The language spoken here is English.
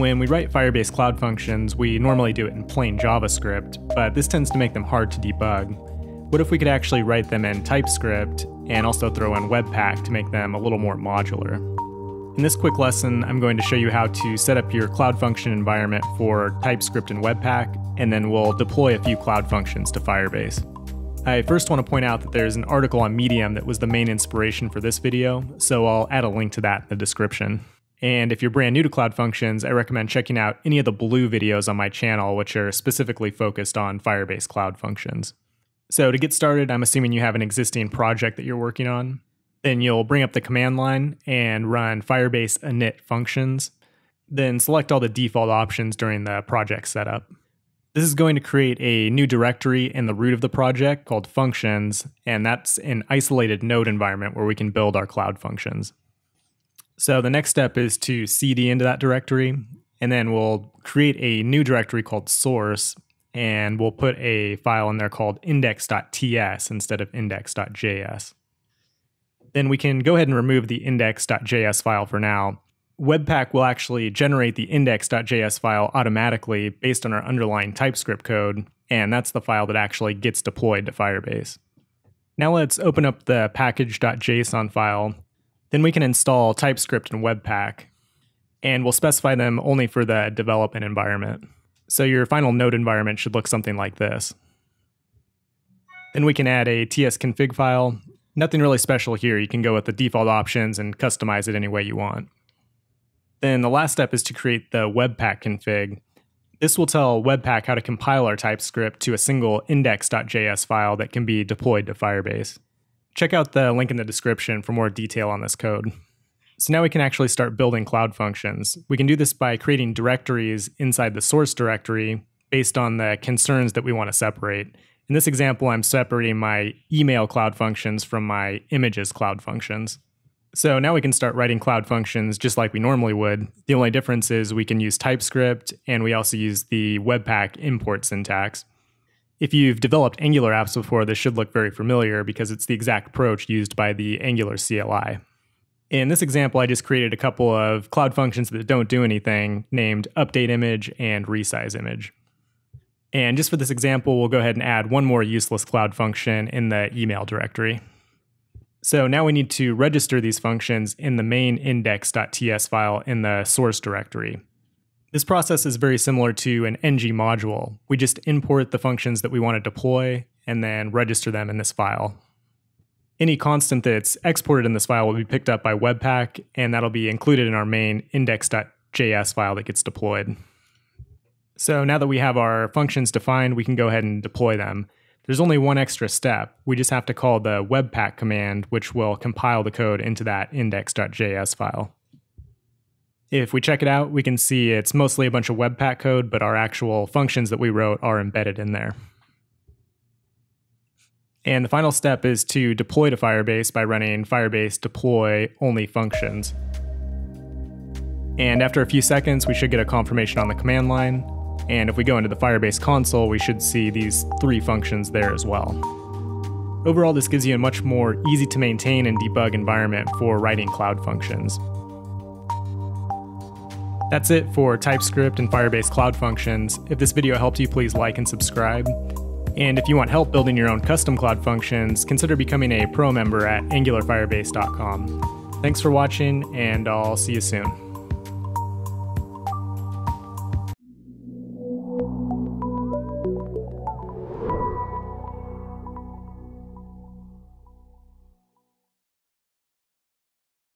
When we write Firebase Cloud Functions, we normally do it in plain JavaScript, but this tends to make them hard to debug. What if we could actually write them in TypeScript and also throw in Webpack to make them a little more modular? In this quick lesson, I'm going to show you how to set up your Cloud Function environment for TypeScript and Webpack, and then we'll deploy a few Cloud Functions to Firebase. I first want to point out that there's an article on Medium that was the main inspiration for this video, so I'll add a link to that in the description. And if you're brand new to Cloud Functions, I recommend checking out any of the blue videos on my channel, which are specifically focused on Firebase Cloud Functions. So to get started, I'm assuming you have an existing project that you're working on. Then you'll bring up the command line and run Firebase init functions. Then select all the default options during the project setup. This is going to create a new directory in the root of the project called functions, and that's an isolated node environment where we can build our cloud functions. So the next step is to cd into that directory, and then we'll create a new directory called source, and we'll put a file in there called index.ts instead of index.js. Then we can go ahead and remove the index.js file for now. Webpack will actually generate the index.js file automatically based on our underlying TypeScript code, and that's the file that actually gets deployed to Firebase. Now let's open up the package.json file then we can install TypeScript and Webpack, and we'll specify them only for the development environment. So your final node environment should look something like this. Then we can add a tsconfig file. Nothing really special here. You can go with the default options and customize it any way you want. Then the last step is to create the Webpack config. This will tell Webpack how to compile our TypeScript to a single index.js file that can be deployed to Firebase. Check out the link in the description for more detail on this code. So now we can actually start building cloud functions. We can do this by creating directories inside the source directory based on the concerns that we want to separate. In this example, I'm separating my email cloud functions from my images cloud functions. So now we can start writing cloud functions just like we normally would. The only difference is we can use TypeScript and we also use the Webpack import syntax. If you've developed Angular apps before, this should look very familiar because it's the exact approach used by the Angular CLI. In this example, I just created a couple of cloud functions that don't do anything named update image and resize image. And just for this example, we'll go ahead and add one more useless cloud function in the email directory. So now we need to register these functions in the main index.ts file in the source directory. This process is very similar to an ng module. We just import the functions that we want to deploy and then register them in this file. Any constant that's exported in this file will be picked up by Webpack, and that'll be included in our main index.js file that gets deployed. So now that we have our functions defined, we can go ahead and deploy them. There's only one extra step. We just have to call the webpack command, which will compile the code into that index.js file. If we check it out, we can see it's mostly a bunch of Webpack code, but our actual functions that we wrote are embedded in there. And the final step is to deploy to Firebase by running firebase deploy only functions. And after a few seconds, we should get a confirmation on the command line. And if we go into the Firebase console, we should see these three functions there as well. Overall, this gives you a much more easy to maintain and debug environment for writing cloud functions. That's it for TypeScript and Firebase Cloud Functions. If this video helped you, please like and subscribe. And if you want help building your own custom cloud functions, consider becoming a pro member at angularfirebase.com. Thanks for watching, and I'll see you soon.